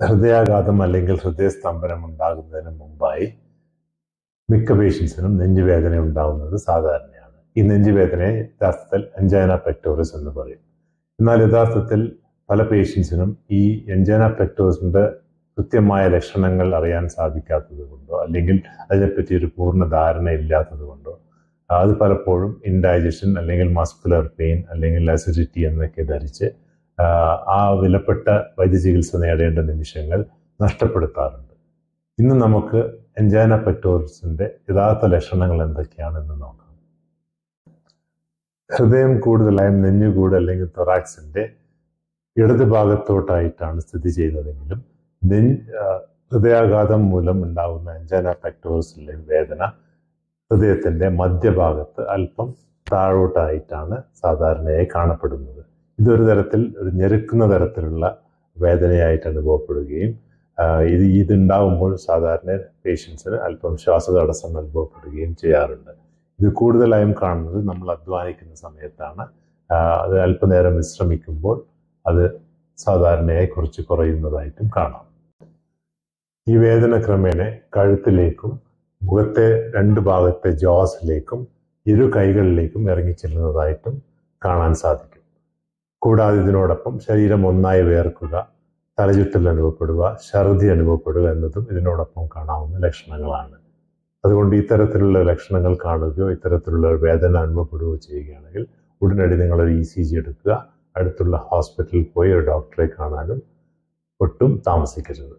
ഹൃദയാഘാതം അല്ലെങ്കിൽ ഹൃദയസ്തംഭനം ഉണ്ടാകുന്നതിന് മുമ്പായി മിക്ക പേഷ്യൻസിനും നെഞ്ചുവേദന ഉണ്ടാകുന്നത് സാധാരണയാണ്. ഈ നെഞ്ചുവേദനയെ യഥാർത്ഥത്തിൽ അഞ്ചാന പെക്ടോറിസ് എന്ന് പറയും. എന്നാൽ യഥാർത്ഥത്തിൽ പല പേഷ്യൻസിനും ഈ എൻജൈന പെക്ടോറിസിന്റെ കൃത്യമായ ലക്ഷണങ്ങൾ അറിയാൻ സാധിക്കാത്തത് കൊണ്ടോ അല്ലെങ്കിൽ അതിനെപ്പറ്റി ഒരു പൂർണ ധാരണ ഇല്ലാത്തത് കൊണ്ടോ അത് പലപ്പോഴും ഇൻഡൈജഷൻ അല്ലെങ്കിൽ മസ്കുലർ പെയിൻ അല്ലെങ്കിൽ അസിഡിറ്റി എന്നൊക്കെ ധരിച്ച് ആ വിലപ്പെട്ട വൈദ്യചികിത്സ നേടേണ്ട നിമിഷങ്ങൾ നഷ്ടപ്പെടുത്താറുണ്ട്. ഇന്ന് നമുക്ക് എൻജാന പെറ്റോറിസിന്റെ യഥാർത്ഥ ലക്ഷണങ്ങൾ എന്തൊക്കെയാണെന്ന് നോക്കാം. ഹൃദയം കൂടുതലായും നെഞ്ഞുകൂട് അല്ലെങ്കിൽ തൊറാക്സിന്റെ ഇടത് ഭാഗത്തോട്ടായിട്ടാണ് സ്ഥിതി ചെയ്യുന്നതെങ്കിലും ഹൃദയാഘാതം മൂലം ഉണ്ടാകുന്ന അഞ്ചാന പെക്ടോറിസിലെ വേദന ഹൃദയത്തിന്റെ മധ്യഭാഗത്ത് അല്പം താഴോട്ടായിട്ടാണ് സാധാരണയായി കാണപ്പെടുന്നത്. ഇതൊരു തരത്തിൽ ഒരു ഞെരുക്കുന്ന തരത്തിലുള്ള വേദനയായിട്ട് അനുഭവപ്പെടുകയും ഇത് ഇതുണ്ടാവുമ്പോൾ സാധാരണ പേഷ്യൻസിന് അല്പം ശ്വാസതടസ്സം അനുഭവപ്പെടുകയും ചെയ്യാറുണ്ട്. ഇത് കൂടുതലായും കാണുന്നത് നമ്മൾ അധ്വാനിക്കുന്ന സമയത്താണ്. അത് അല്പനേരം വിശ്രമിക്കുമ്പോൾ അത് സാധാരണയായി കുറച്ച് കുറയുന്നതായിട്ടും കാണാം. ഈ വേദന ക്രമേണ കഴുത്തിലേക്കും മുഖത്തെ രണ്ട് ഭാഗത്തെ ജോസിലേക്കും ഇരു കൈകളിലേക്കും ഇറങ്ങിച്ചെല്ലുന്നതായിട്ടും കാണാൻ സാധിക്കും. കൂടാതെ ഇതിനോടൊപ്പം ശരീരം ഒന്നായി വേർക്കുക തലചുറ്റൽ അനുഭവപ്പെടുക ഛർദി അനുഭവപ്പെടുക എന്നതും ഇതിനോടൊപ്പം കാണാവുന്ന ലക്ഷണങ്ങളാണ്. അതുകൊണ്ട് ഇത്തരത്തിലുള്ള ലക്ഷണങ്ങൾ കാണുകയോ ഇത്തരത്തിലുള്ള വേദന അനുഭവപ്പെടുകയോ ചെയ്യുകയാണെങ്കിൽ ഉടനടി നിങ്ങളൊരു ഇ സി ജി എടുക്കുക. അടുത്തുള്ള ഹോസ്പിറ്റലിൽ പോയി ഒരു ഡോക്ടറെ കാണാനും ഒട്ടും താമസിക്കരുത്.